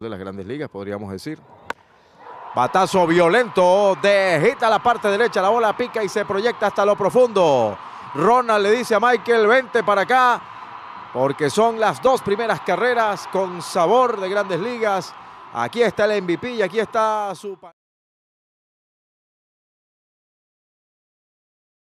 de las grandes ligas, podríamos decir. Batazo violento dejita la parte derecha, la bola pica y se proyecta hasta lo profundo. Ronald le dice a Michael, vente para acá, porque son las dos primeras carreras con sabor de grandes ligas. Aquí está el MVP y aquí está su...